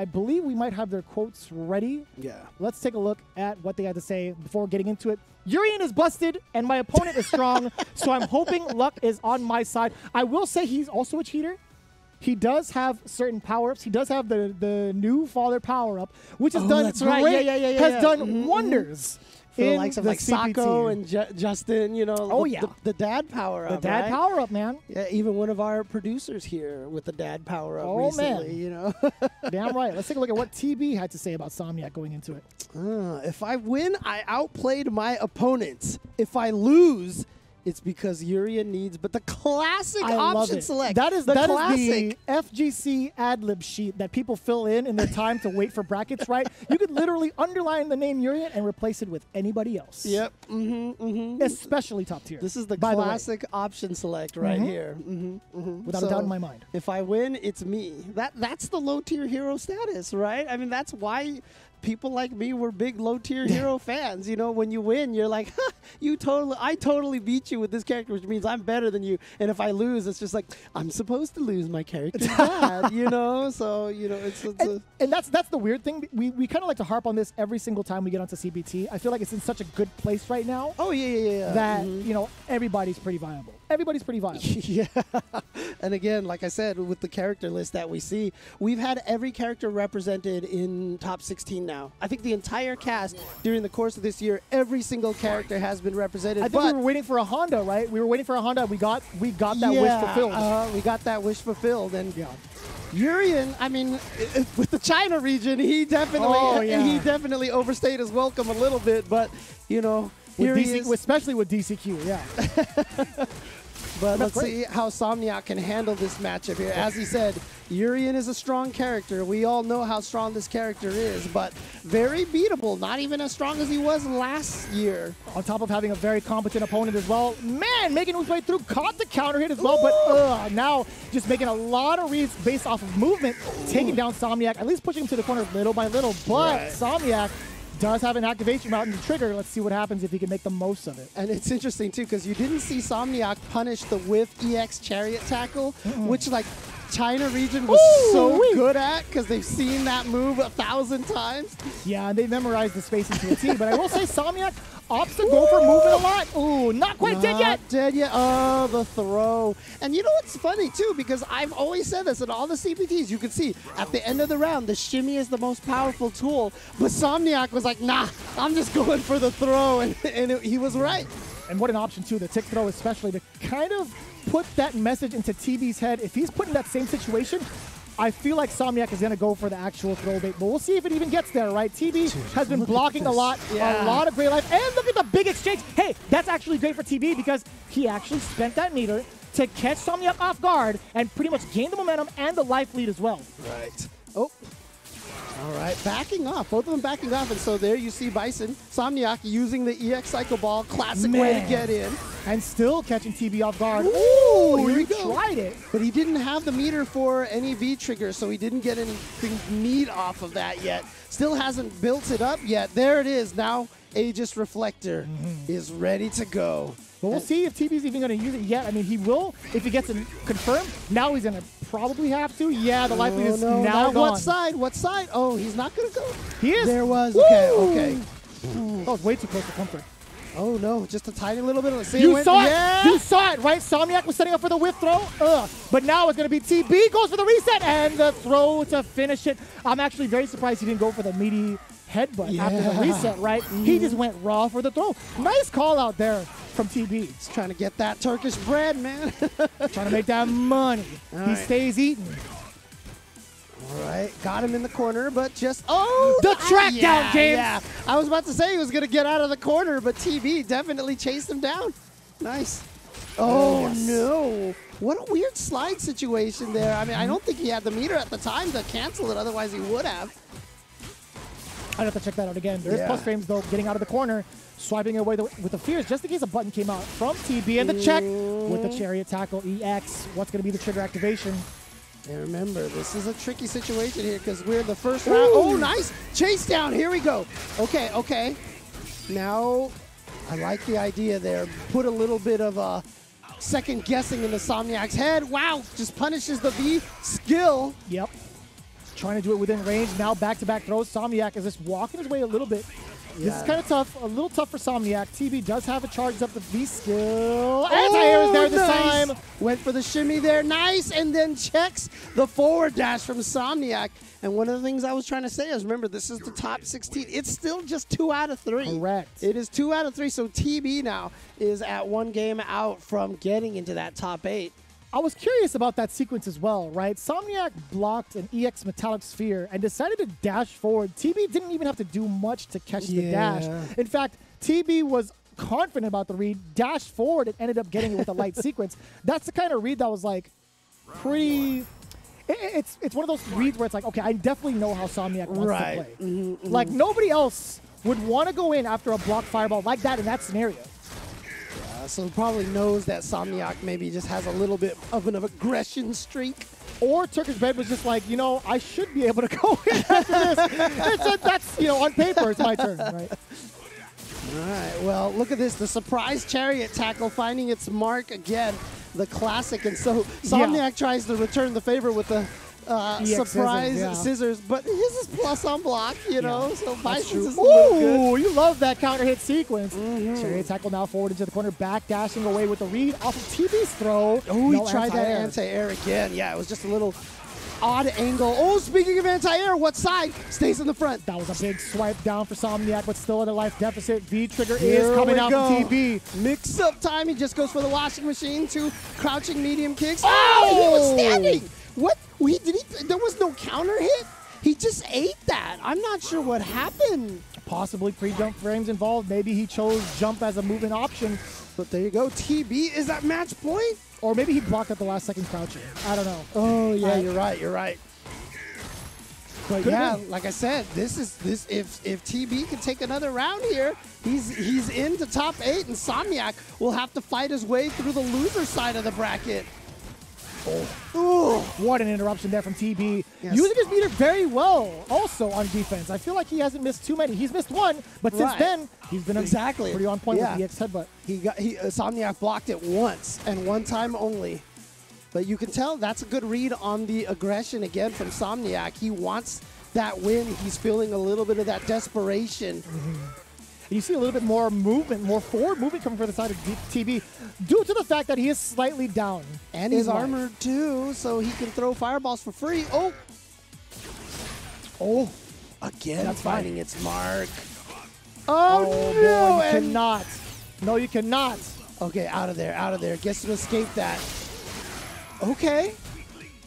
I believe we might have their quotes ready. Yeah. Let's take a look at what they had to say before getting into it. Urien is busted, and my opponent is strong, so I'm hoping luck is on my side. I will say he's also a cheater. He does have certain power ups. He does have the the new father power up, which has Oh, done great, right. Yeah, yeah, yeah, has done Mhm, mhm. wonders For the likes of the like Sako CPT. and Ju- Justin, you know. Oh, the, yeah. The, the dad power up. the dad right? power up, man. Yeah, even one of our producers here with the dad power up Oh, man. recently, you know. Damn right. Let's take a look at what TB had to say about Somniac going into it. Uh, if I win, I outplayed my opponents. If I lose, it's because Urien needs. But the classic I option select. That is the that is classic. the FGC ad lib sheet that people fill in in their time to wait for brackets. Right? You could literally underline the name Urien and replace it with anybody else. Yep. Mm-hmm. Mm-hmm. Especially top tier. This is the by the classic option select right Mhm. here. Mm-hmm. Mm-hmm. Without a doubt in my mind. If I win, it's me. That that's the low tier hero status, right? I mean, that's why people like me were big low tier hero fans. You know, when you win, you're like, ha, you totally, I totally beat you with this character, which means I'm better than you. And if I lose, it's just like I'm supposed to lose. My character's bad, you know. So you know, it's, it's and, and that's that's the weird thing. We, we kind of like to harp on this every single time we get onto CPT. I feel like it's in such a good place right now oh yeah, yeah, yeah. that Mhm. you know everybody's pretty viable. Everybody's pretty viable. yeah. And again, like I said, with the character list that we see, we've had every character represented in top 16 now. I think the entire cast during the course of this year, every single character has been represented. I think we were waiting for a Honda, right? We were waiting for a Honda. We got we got that wish fulfilled. Uh, we got that wish fulfilled. And yeah. Urien, I mean, with the China region, he definitely Oh, yeah. he definitely overstayed his welcome a little bit. But you know, With DC, especially with DCQ, yeah. But That's let's great. see how Somniac can handle this matchup here. As he said, Urien is a strong character. We all know how strong this character is, but very beatable. Not even as strong as he was last year. On top of having a very competent opponent as well. Man, making his way through, caught the counter hit as well, but uh, now just making a lot of reads based off of movement, taking down Somniac, at least pushing him to the corner little by little. But Right. Somniac does have an activation route and the trigger. Let's see what happens if he can make the most of it. And it's interesting too because you didn't see Somniac punish the whiff EX chariot tackle, which like China region was so Ooh-wee. good at because they've seen that move a thousand times. Yeah, and they memorized the spacing to a T. But I will say Somniac opts to go for movement a lot. Ooh, not quite dead yet. Dead yet. Oh, the throw. And you know what's funny too, because I've always said this in all the CPTs. You can see at the end of the round, the shimmy is the most powerful tool. But Somniac was like, nah, I'm just going for the throw, and, and it, he was right. And what an option too, the tick throw especially to kind of put that message into TB's head. If he's put in that same situation, I feel like Somniac is going to go for the actual throw bait, but we'll see if it even gets there, right? TB has been blocking a lot, Yeah. a lot of great life, and look at the big exchange. Hey, that's actually great for TB because he actually spent that meter to catch Somniac off guard and pretty much gain the momentum and the life lead as well. Right. Oh. All right, backing off. Both of them backing off. And so there you see Bison, Somniac using the EX Cycle Ball. Classic way to get in. And still catching TB off guard. Ooh, here he tried it. But he didn't have the meter for any V trigger, so he didn't get anything neat off of that yet. Still hasn't built it up yet. There it is. Now Aegis Reflector Mm-hmm. is ready to go. But we'll see if TB's even going to use it yet. I mean, he will if he gets it confirmed. Now he's going to probably have to. Yeah, the likelihood Oh, is no, now gone. what side? What side? Oh, he's not going to go. He is. There was. Okay, Woo! okay. That was way too close to comfort. Oh, no, just a tiny little bit of You went- saw it. yeah. You saw it, right? Somniac was setting up for the whiff throw. Ugh. But now it's going to be TB goes for the reset and the throw to finish it. I'm actually very surprised he didn't go for the meaty headbutt after the reset, right? He just went raw for the throw. Nice call out there from TB. He's trying to get that Turkish bread, man. Trying to make that money. All he right. stays eating. All right, got him in the corner, but just oh, The ah, track yeah, down, James. Yeah, I was about to say he was going to get out of the corner, but TB definitely chased him down. Nice. Oh Yes. no! What a weird slide situation there. I mean, I don't think he had the meter at the time to cancel it. Otherwise, he would have. I'd have to check that out again. There's Yeah. plus frames though, getting out of the corner, swiping away the, with the fears, just in case a button came out from TB and the check with the chariot tackle EX. What's going to be the trigger activation? And remember, this is a tricky situation here because we're in the first round. Oh, nice chase down. Here we go. Okay, okay. Now, I like the idea there. Put a little bit of a second guessing in the Somniac's head. Wow, just punishes the V skill. Yep. Trying to do it within range. Now back-to-back throws. Somniac is just walking his way a little bit. This is kind of tough. A little tough for Somniac. TB does have a charged up the V skill. Oh, Anti-air is there this Oh, nice. time. Went for the shimmy there, nice, and then checks the forward dash from Somniac. And one of the things I was trying to say is, remember, this is the top 16. It's still just two out of three. Correct. It is two out of three. So TB now is at one game out from getting into that top eight. I was curious about that sequence as well, right? Somniac blocked an EX Metallic Sphere and decided to dash forward. TB didn't even have to do much to catch the dash. In fact, TB was confident about the read, dashed forward, and ended up getting it with a light sequence. That's the kind of read that was like pretty. it- It's it's one of those reads where it's like, okay, I definitely know how Somniac wants Right. to play. Mhm, Like nobody else would want to go in after a block fireball like that in that scenario. Uh, so probably knows that Somniac maybe just has a little bit of an aggression streak. Or Turkish Bed was just like, you know, I should be able to go in after this. It's a, that's, you know, on paper, it's my turn, right? All right. Well, look at this. The surprise chariot tackle finding its mark again. The classic. And so Somniac tries to return the favor with the uh, surprise yeah. scissors, but his is plus on block, you know, so Bison's is a little good. Ooh, you love that counter hit sequence. Chariot tackle now forward into the corner, back dashing away with the read off of TB's throw. Oh, he No tried that anti-air. again. Yeah, it was just a little odd angle. Oh, speaking of anti-air, what side stays in the front? That was a big swipe down for Somniac, but still at a life deficit. V trigger is coming out go. from TB. Mix up time. He just goes for the washing machine. Two crouching medium kicks. Oh, he was Oh! standing. What? Did he? There was no counter hit. He just ate that. I'm not sure what happened. Possibly pre-jump frames involved. Maybe he chose jump as a movement option. But there you go. TB is that match point. Or maybe he blocked at the last second crouching. I don't know. Oh yeah, I- you're right. You're right. But Could've yeah, been. like I said, this is this. If if TB can take another round here, he's he's into top eight, and Somniac will have to fight his way through the loser side of the bracket. Oh, What an interruption there from TB. Yes. Using his meter very well also on defense. I feel like he hasn't missed too many. He's missed one, but since then, he's been Exactly. pretty on point Yeah. with the EX headbutt. he got he uh, Somniac blocked it once and one time only. But you can tell that's a good read on the aggression again from Somniac. He wants that win. He's feeling a little bit of that desperation. You see a little bit more movement, more forward movement coming from the side of TB due to the fact that he is slightly down. And he's life. armored too, so he can throw fireballs for free. Oh, Oh, again That's fine. finding its mark. oh, Oh, boy, no, you and- cannot. No, you cannot. Okay, out of there, out of there. Gets to escape that. Okay.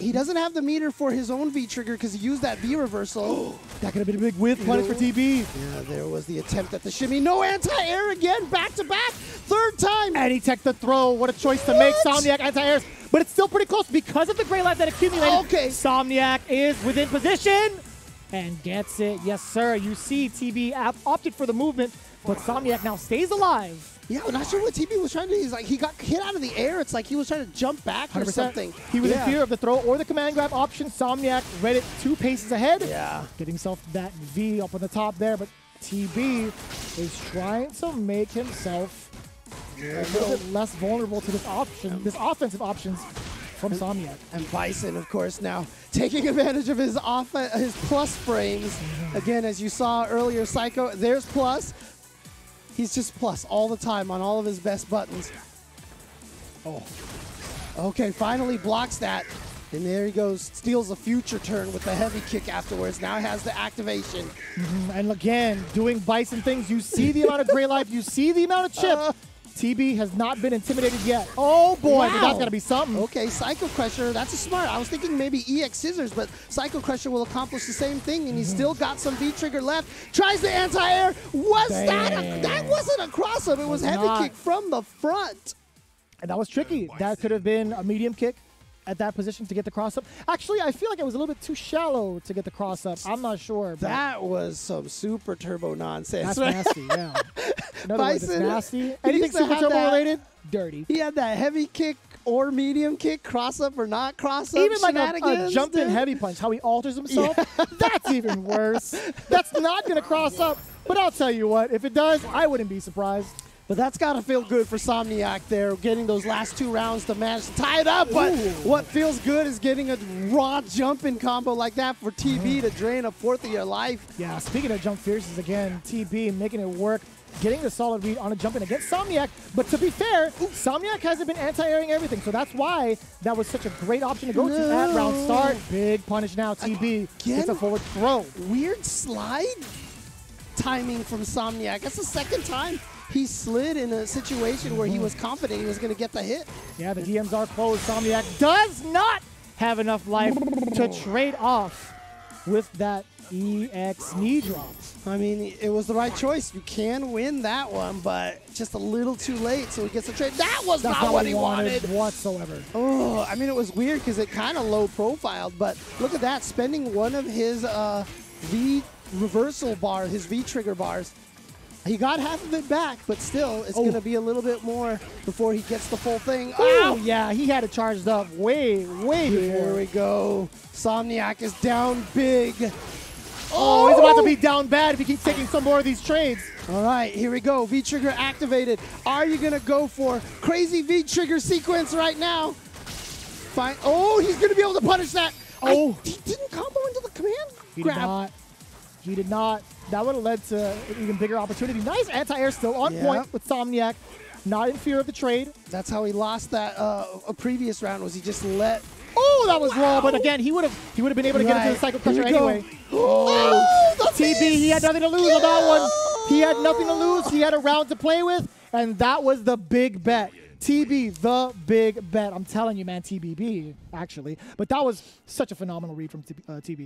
He doesn't have the meter for his own V trigger because he used that V reversal. That could have been a big whiff punish for TB. Yeah, there was the attempt at the shimmy. No anti-air again, back to back, third time. And he tech the throw. What a choice to make. Somniac anti-airs. But it's still pretty close because of the gray light that accumulated. Okay. Somniac is within position and gets it. Yes, sir. You see TB opted for the movement, but Somniac now stays alive. Yeah, I'm not sure what TB was trying to do. He's like, he got hit out of the air. It's like he was trying to jump back or 100%. something. He was yeah. in fear of the throw or the command grab option. Somniac read it two paces ahead. Yeah. Get himself that V up on the top there, but TB is trying to make himself a little bit less vulnerable to this option, this offensive options from Somniac. And Bison, of course, now taking advantage of his off uh, his plus frames. Again, as you saw earlier, Psycho, there's plus. He's just plus all the time on all of his best buttons. Oh. Okay, finally blocks that. And there he goes, steals a future turn with the heavy kick afterwards. Now has the activation. And again, doing Bison things, you see the amount of gray life, you see the amount of chip. Uh. TB has not been intimidated yet. Oh boy, but Wow. that's got to be something. Okay, Psycho Crusher, that's a smart. I was thinking maybe EX Scissors, but Psycho Crusher will accomplish the same thing, and he's Mm-hmm. still got some V trigger left. Tries the anti-air. Was that a, that wasn't a cross up? It was Was heavy not. kick from the front. And that was tricky. That could have been a medium kick at that position to get the cross up. Actually, I feel like it was a little bit too shallow to get the cross up. I'm not sure. That was some super turbo nonsense. that's nasty, yeah. In other words, it's nasty. Anything super have that- related, dirty. He had that heavy kick or medium kick, cross up or not cross up. Even like a, a shenanigans, jump in heavy punch, how he alters himself, that's even worse. That's not going to cross up. But I'll tell you what, if it does, I wouldn't be surprised. But that's got to feel good for Somniac there, getting those last two rounds to manage to tie it up. But Ooh. what feels good is getting a raw jumping combo like that for TB uh-huh. to drain a fourth of your life. Yeah, speaking of jump fierces again, TB making it work, getting the solid read on a jump in against Somniac. But to be fair, Somniac hasn't been anti-airing everything, so that's why that was such a great option to go to at round start. Big punish now, TB gets a forward throw. Weird slide timing from Somniac. That's the second time he slid in a situation where he mm-hmm. was confident he was going to get the hit. Yeah, the DMs are closed. Somniac does not have enough life to trade off with that EX knee drop. I mean, it was the right choice. You can win that one, but just a little too late, so he gets the trade. That was That's not what he wanted. whatsoever. Oh, I mean, it was weird because it kind of low profiled, but look at that, spending one of his uh, V reversal bar, his V trigger bars. He got half of it back, but still, it's Oh. going to be a little bit more before he gets the full thing. Oh, yeah, he had it charged up way, way Here before. we go. Somniac is down big. Oh, he's about to oh. be down bad if he keeps taking some more of these trades. All right, here we go. V trigger activated. Are you gonna go for crazy V trigger sequence right now? Fine. Oh, he's gonna be able to punish that. I- Oh. he didn't combo into the command He grab. did not. He did not. That would have led to an even bigger opportunity. Nice anti-air still on Yeah. point with Somniac. Not in fear of the trade. That's how he lost that uh, a previous round. Was he just let? Oh, that was raw. But again, he would have he would have been able to get into the Right. Psycho Crusher anyway. Oh, the TB, he had nothing to lose on that one. He had nothing to lose. He had a round to play with, and that was the big bet. TB, the big bet. I'm telling you, man, TBB, actually. But that was such a phenomenal read from TB. Uh, TB.